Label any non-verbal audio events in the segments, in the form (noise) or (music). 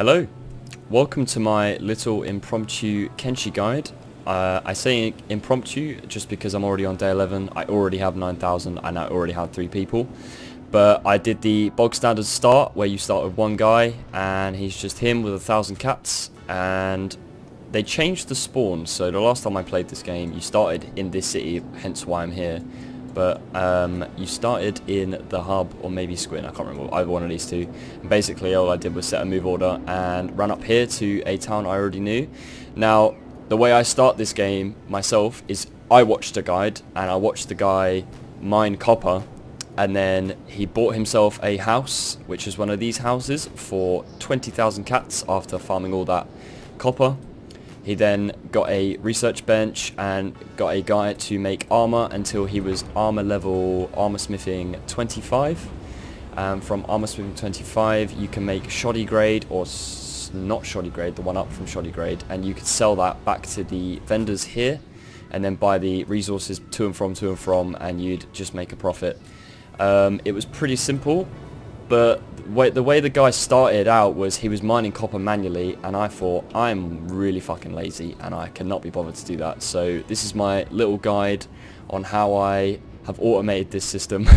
Hello, welcome to my little impromptu Kenshi guide. Uh, I say impromptu just because I'm already on day 11, I already have 9,000 and I already have 3 people. But I did the bog standard start where you start with one guy and he's just him with a thousand cats and they changed the spawn so the last time I played this game you started in this city hence why I'm here but um, you started in the hub or maybe Squin, I can't remember, either one of these two. And basically all I did was set a move order and ran up here to a town I already knew. Now the way I start this game myself is I watched a guide and I watched the guy mine copper and then he bought himself a house which is one of these houses for 20,000 cats after farming all that copper he then got a research bench and got a guy to make armor until he was armor level armor smithing 25. Um, from armor smithing 25 you can make shoddy grade or not shoddy grade, the one up from shoddy grade and you could sell that back to the vendors here and then buy the resources to and from to and from and you'd just make a profit. Um, it was pretty simple but the way the guy started out was he was mining copper manually and I thought I'm really fucking lazy and I cannot be bothered to do that. So this is my little guide on how I have automated this system.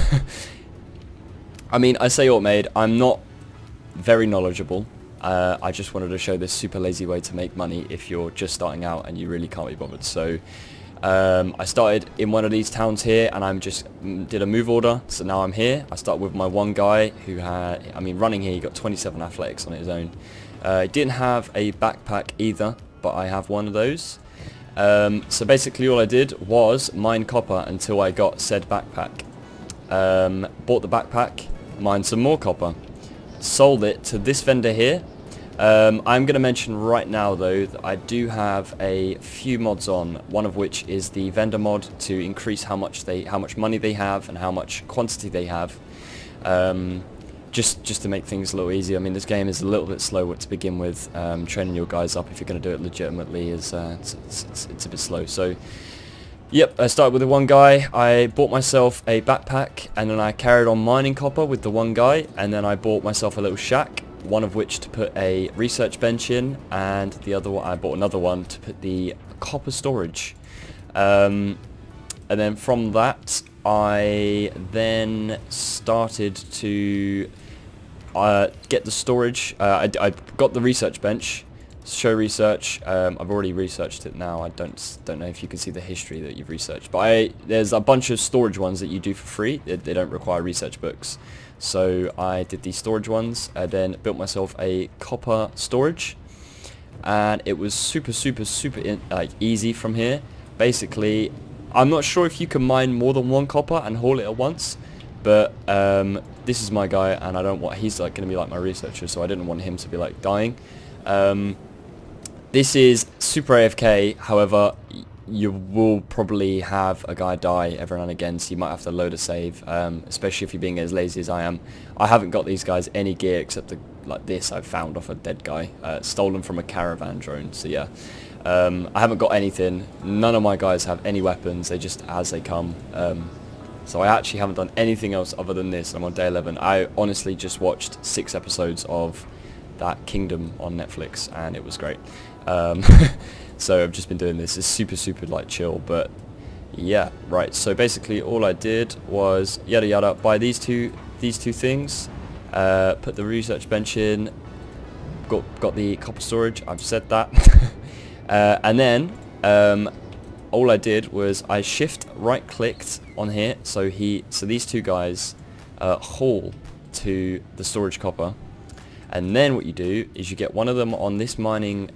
(laughs) I mean I say automated I'm not very knowledgeable. Uh, I just wanted to show this super lazy way to make money if you're just starting out and you really can't be bothered. So um, I started in one of these towns here and I'm just did a move order. So now I'm here. I start with my one guy who had I mean running here he got 27 athletics on his own. Uh, he didn't have a backpack either but I have one of those. Um, so basically all I did was mine copper until I got said backpack. Um, bought the backpack mined some more copper sold it to this vendor here um, I'm going to mention right now though that I do have a few mods on, one of which is the vendor mod to increase how much they, how much money they have and how much quantity they have. Um, just just to make things a little easier. I mean, this game is a little bit slow to begin with. Um, training your guys up if you're going to do it legitimately is uh, it's, it's, it's, a bit slow. So, yep, I started with the one guy. I bought myself a backpack, and then I carried on mining copper with the one guy, and then I bought myself a little shack, one of which to put a research bench in, and the other one, I bought another one to put the copper storage. Um, and then from that, I then started to uh, get the storage. Uh, I, I, got the research bench, show research. Um, I've already researched it now. I don't don't know if you can see the history that you've researched, but I, there's a bunch of storage ones that you do for free. They, they don't require research books. So I did these storage ones and then built myself a copper storage and it was super super super in, like easy from here. Basically, I'm not sure if you can mine more than one copper and haul it at once, but um, this is my guy and I don't want he's like going to be like my researcher, so I didn't want him to be like dying. Um, this is super AFK, however, you will probably have a guy die every now and again, so you might have to load a save, um, especially if you're being as lazy as I am. I haven't got these guys any gear except the, like this I've found off a dead guy, uh, stolen from a caravan drone, so yeah. Um, I haven't got anything, none of my guys have any weapons, they just as they come. Um, so I actually haven't done anything else other than this, I'm on day 11. I honestly just watched six episodes of that Kingdom on Netflix, and it was great. Um, (laughs) So I've just been doing this. It's super, super like chill, but yeah, right. So basically all I did was yada yada buy these two these two things, uh, put the research bench in, got got the copper storage. I've said that, (laughs) uh, and then um, all I did was I shift right clicked on here. So he so these two guys uh, haul to the storage copper, and then what you do is you get one of them on this mining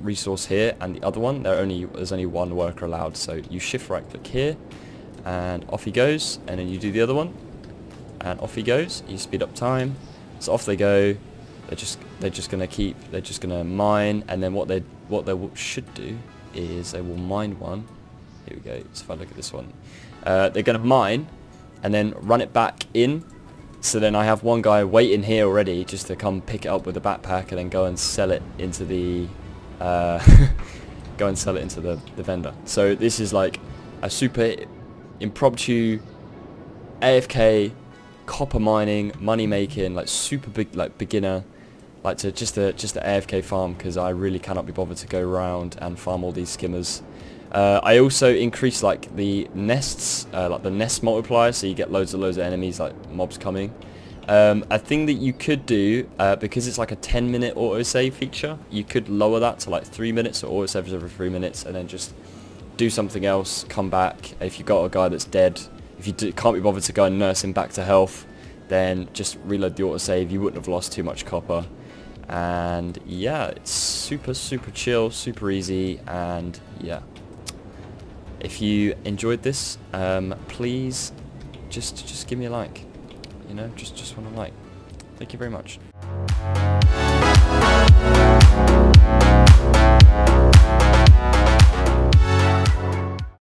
resource here and the other one. There only there's only one worker allowed so you shift right click here and off he goes. And then you do the other one and off he goes. You speed up time. So off they go. They're just they're just gonna keep they're just gonna mine. And then what they what they should do is they will mine one. Here we go. So if I look at this one uh, they're gonna mine and then run it back in. So then I have one guy waiting here already just to come pick it up with a backpack and then go and sell it into the uh, (laughs) go and sell it into the, the vendor. So this is like a super impromptu AFK copper mining, money making, like super big, like beginner like to just a just the AFK farm because I really cannot be bothered to go around and farm all these skimmers. Uh, I also increase like the nests, uh, like the nest multiplier, so you get loads and loads of enemies, like mobs coming. Um, a thing that you could do, uh, because it's like a 10 minute autosave feature, you could lower that to like 3 minutes or autosave every 3 minutes and then just do something else, come back. If you've got a guy that's dead, if you do, can't be bothered to go and nurse him back to health, then just reload the autosave. You wouldn't have lost too much copper. And yeah, it's super, super chill, super easy, and yeah. If you enjoyed this, um, please just just give me a like you know, just, just what I like. Thank you very much.